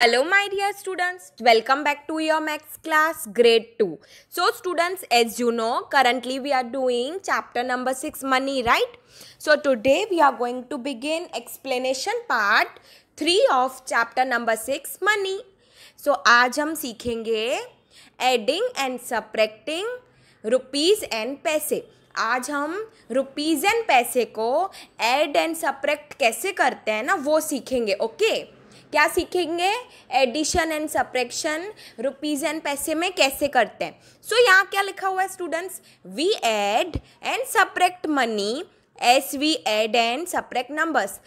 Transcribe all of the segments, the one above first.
Hello my dear students welcome back to your maths class grade two so students as you know currently we are doing chapter number six money right so today we are going to begin explanation part three of chapter number six money so आज हम सीखेंगे adding and subtracting rupees and पैसे. आज हम rupees and पैसे को add and सप्रेक्ट कैसे करते हैं ना, वो सीखेंगे ओके okay? क्या सीखेंगे? Addition and subtraction rupees and पैसे में कैसे करते हैं? सो so, यहाँ क्या लिखा हुआ है students we add and subtract money as we add and subtract numbers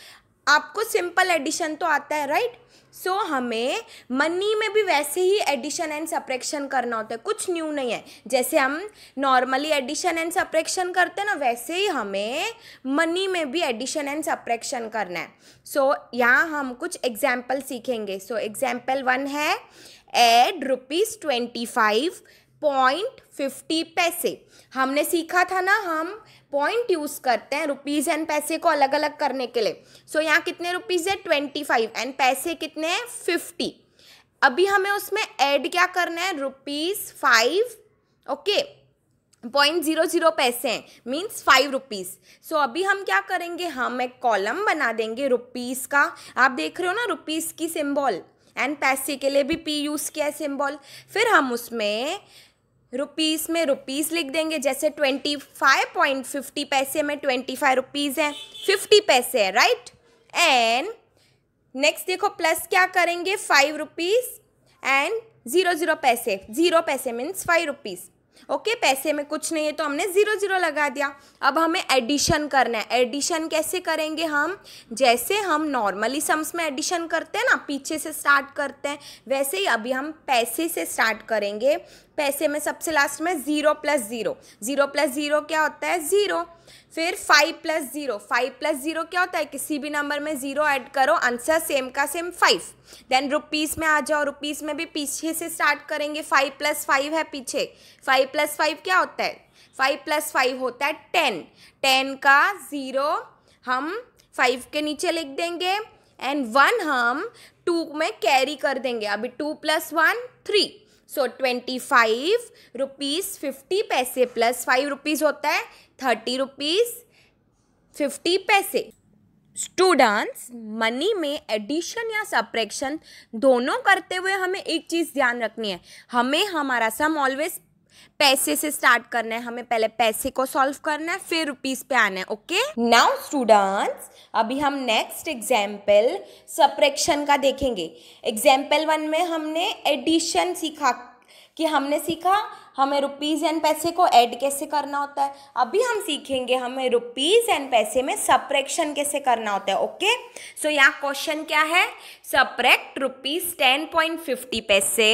आपको सिंपल एडिशन तो आता है राइट सो so, हमें मनी में भी वैसे ही एडिशन एंड सप्रेक्शन करना होता है कुछ न्यू नहीं है। जैसे हम नॉर्मली एडिशन एंड सप्रेक्शन करते हैं ना वैसे ही हमें मनी में भी एडिशन एंड सप्रेक्शन करना है। सो so, यहाँ हम कुछ एग्ज़ाम्पल सीखेंगे। सो एग्ज़ाम्पल वन है add rupees twenty five point fifty पैसे। हमने सीखा था ना हम पॉइंट यूज़ करते हैं रुपीज़ एंड पैसे को अलग अलग करने के लिए। सो so, यहाँ कितने रुपीज़ है? ट्वेंटी फाइव एंड पैसे कितने हैं? फिफ्टी अभी हमें उसमें ऐड क्या करना है? Rupees five okay point zero zero पैसे हैं मीन्स फाइव रुपीज़ सो अभी हम क्या करेंगे? हम एक कॉलम बना देंगे रुपीज़ का। आप देख रहे हो ना रुपीज़ की सिंबल एंड पैसे के लिए भी पी यूज़ किया है सिंबल फिर हम उसमें रुपीज़ में रुपीज़ लिख देंगे, जैसे ट्वेंटी फाइव पॉइंट फिफ्टी पैसे में ट्वेंटी फाइव रुपीज़ हैं फिफ्टी पैसे है राइट एंड नेक्स्ट देखो प्लस क्या करेंगे? Five rupees and zero zero पैसे ज़ीरो पैसे मीन्स फाइव रुपीज़ ओके पैसे में कुछ नहीं है तो हमने ज़ीरो ज़ीरो लगा दिया। अब हमें एडिशन करना है। एडिशन कैसे करेंगे हम? जैसे हम नॉर्मली सम्स में एडिशन करते हैं ना, पीछे से स्टार्ट करते हैं, वैसे ही अभी हम पैसे से स्टार्ट करेंगे। पैसे में सबसे लास्ट में zero plus zero zero plus zero क्या होता है? ज़ीरो फिर five plus zero five plus zero क्या होता है? किसी भी नंबर में ज़ीरो ऐड करो. आंसर सेम का सेम फाइव देन रुपीज़ में आ जाओ. रुपीज़ में भी पीछे से स्टार्ट करेंगे. फाइव प्लस फाइव है पीछे. फाइव प्लस फाइव क्या होता है? फाइव प्लस फाइव होता है टेन टेन का ज़ीरो हम फाइव के नीचे लिख देंगे. एंड वन हम टू में कैरी कर देंगे. अभी two plus one three so twenty five rupees fifty पैसे प्लस फाइव रुपीज़ होता है थर्टी रुपीज़ फिफ्टी पैसे स्टूडेंट्स मनी में एडिशन या सप्रेक्शन दोनों करते हुए हमें एक चीज़ ध्यान रखनी है। हमें हमारा सम ऑलवेज पैसे से स्टार्ट करना है, हमें पहले पैसे को सॉल्व करना है, फिर रुपीज़ पे आना है ओके नाउ स्टूडेंट्स अभी हम नेक्स्ट एग्ज़ाम्पल सप्रेक्शन का देखेंगे। एग्ज़ाम्पल वन में हमने एडिशन सीखा। कि हमने सीखा, हमें रुपीज़ एंड पैसे को ऐड कैसे करना होता है? अभी हम सीखेंगे हमें रुपीज़ एंड पैसे में सप्रेक्शन कैसे करना होता है ओके सो यहाँ क्वेश्चन क्या है? Subtract rupees ten point fifty पैसे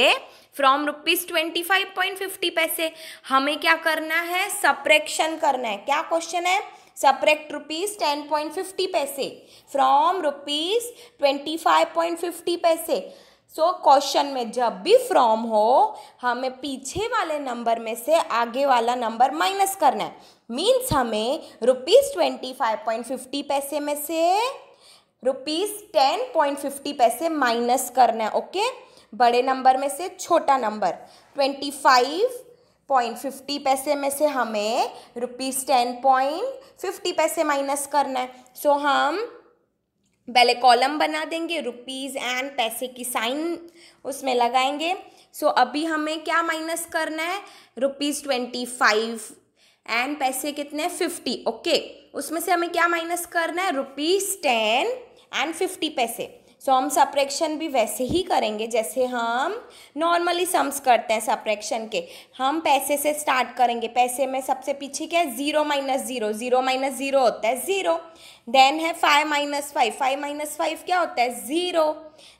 from rupees twenty five point fifty पैसे हमें क्या करना है? सप्रेक्शन करना है। क्या क्वेश्चन है? Subtract rupees ten point fifty पैसे from rupees twenty five point fifty पैसे सो so, क्वेश्चन में जब भी फ्रॉम हो हमें पीछे वाले नंबर में से आगे वाला नंबर माइनस करना है। मीन्स हमें rupees twenty five point fifty पैसे में से रुपीज़ टेन पॉइंट फिफ्टी पैसे माइनस करना है ओके बड़े नंबर में से छोटा number. Twenty five point fifty पैसे में से हमें रुपीज़ टेन पॉइंट फिफ्टी पैसे माइनस करना है। सो so, हम पहले कॉलम बना देंगे रुपीज़ एंड पैसे की साइन उसमें लगाएँगे। सो so, अभी हमें क्या माइनस करना है? रुपीज़ ट्वेंटी फाइव एंड पैसे कितने? फिफ्टी ओके उसमें से हमें क्या माइनस करना है? रुपीज़ टेन एंड फिफ्टी पैसे। सो हम सप्रेक्शन भी वैसे ही करेंगे जैसे हम नॉर्मली सम्स करते हैं सप्रेक्शन के। हम पैसे से स्टार्ट करेंगे। पैसे में सबसे पीछे क्या है? Zero minus zero zero minus zero होता है ज़ीरो देन है five minus five five minus five क्या होता है? ज़ीरो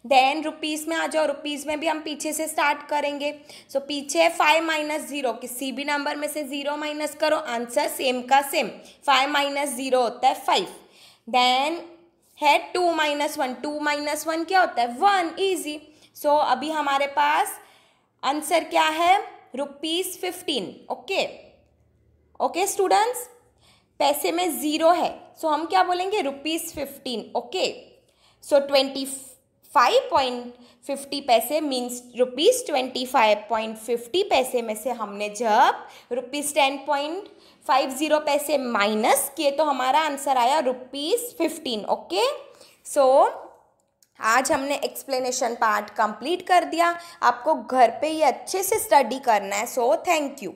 देन रुपीज़ में आ जाओ। रुपीज़ में भी हम पीछे से स्टार्ट करेंगे। सो so, पीछे है फाइव माइनस ज़ीरो किसी भी नंबर में से ज़ीरो माइनस करो। आंसर सेम का सेम फाइव माइनस ज़ीरो होता है फाइव देन है two minus one, two minus one क्या होता है? वन ईजी सो अभी हमारे पास आंसर क्या है? Rupees fifteen okay okay students पैसे में ज़ीरो है. सो so, हम क्या बोलेंगे? Rupees fifteen okay so twenty five point fifty पैसे means rupees twenty five point fifty पैसे में से हमने जब rupees ten point five zero पैसे माइनस किए तो हमारा आंसर आया रुपीज़ फिफ्टीन ओके सो आज हमने एक्सप्लेनेशन पार्ट कंप्लीट कर दिया। आपको घर पे ये अच्छे से स्टडी करना है सो थैंक यू